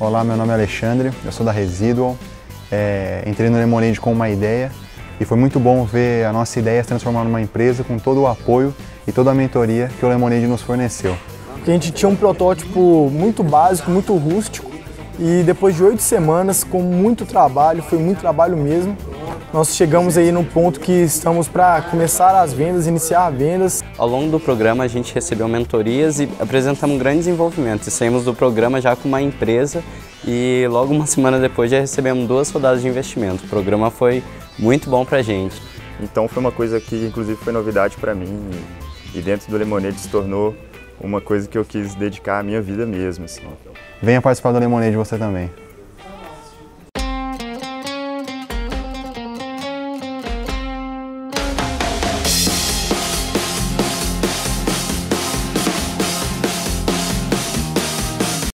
Olá, meu nome é Alexandre, eu sou da Residual. É, entrei no Lemonade com uma ideia e foi muito bom ver a nossa ideia se transformar numa empresa com todo o apoio e toda a mentoria que o Lemonade nos forneceu. Porque a gente tinha um protótipo muito básico, muito rústico e depois de oito semanas, com muito trabalho, foi muito trabalho mesmo, nós chegamos aí no ponto que estamos para começar as vendas, iniciar vendas. Ao longo do programa a gente recebeu mentorias e apresentamos grandes desenvolvimentos. saímos do programa já com uma empresa e logo uma semana depois já recebemos duas rodadas de investimento. O programa foi muito bom para a gente. Então foi uma coisa que inclusive foi novidade para mim e dentro do Lemonade se tornou uma coisa que eu quis dedicar à minha vida mesmo. Assim. Venha participar do Lemonade você também.